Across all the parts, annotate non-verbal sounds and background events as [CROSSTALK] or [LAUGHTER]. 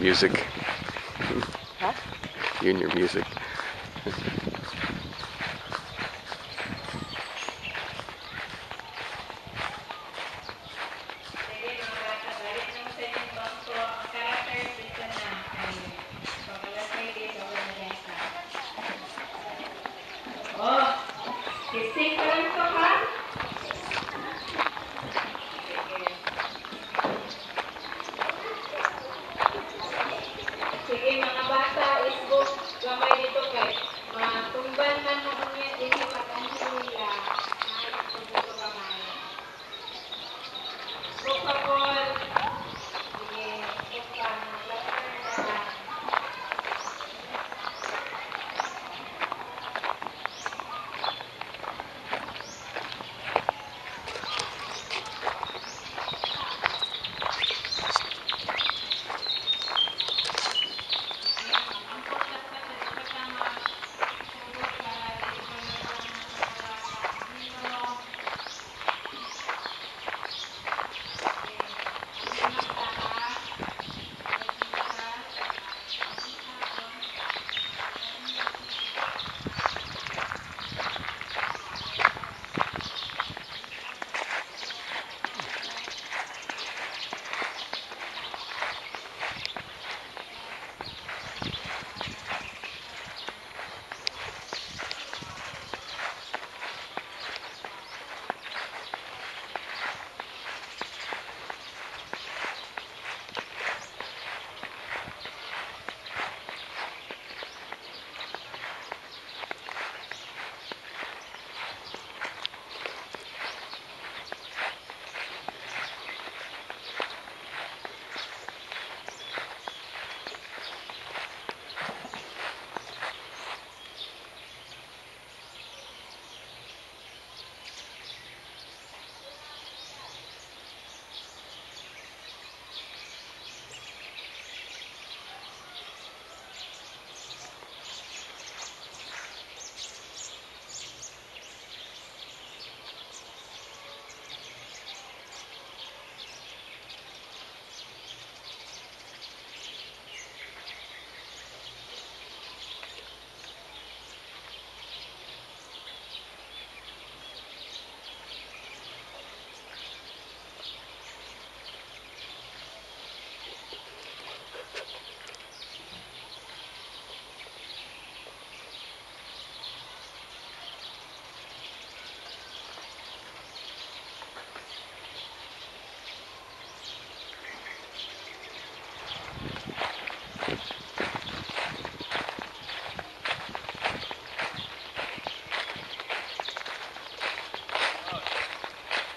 music. Huh? You and your music.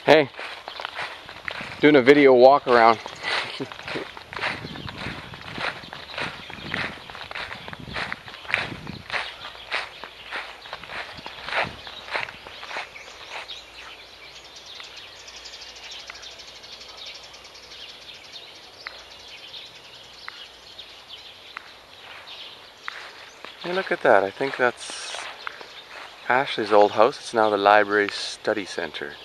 Hey, doing a video walk around. Hey, look at that. I think that's Ashley's old house. It's now the library study center.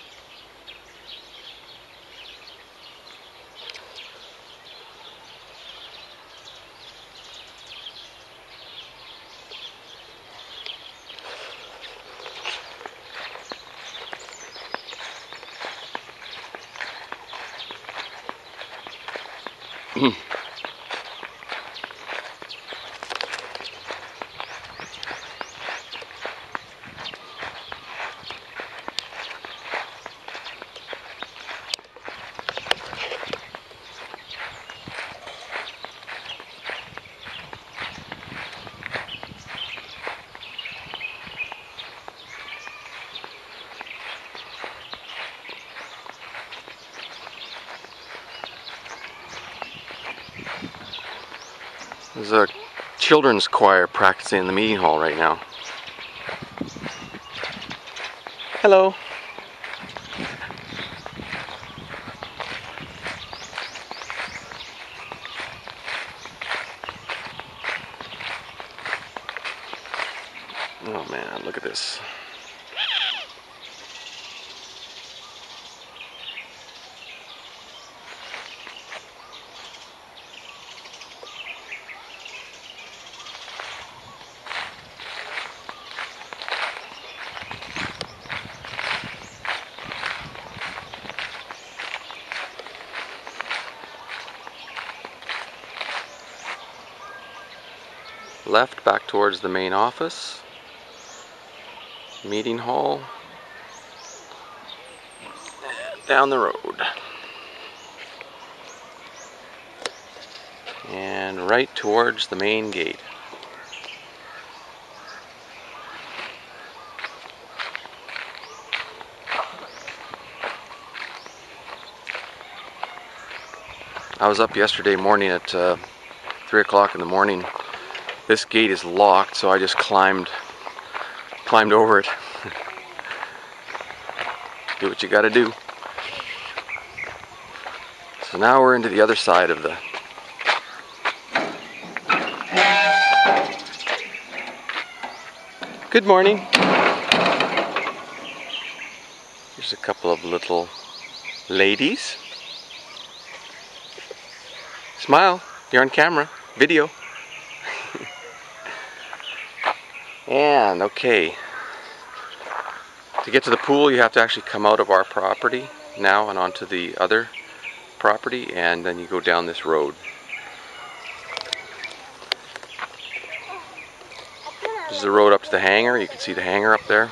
There's a children's choir practicing in the meeting hall right now. Hello. Oh man, look at this. Left back towards the main office, meeting hall, down the road. And right towards the main gate. I was up yesterday morning at uh, 3 o'clock in the morning. This gate is locked, so I just climbed climbed over it. [LAUGHS] do what you gotta do. So now we're into the other side of the Good morning. Here's a couple of little ladies. Smile. You're on camera. Video. And, okay. To get to the pool, you have to actually come out of our property now and onto the other property, and then you go down this road. This is the road up to the hangar. You can see the hangar up there.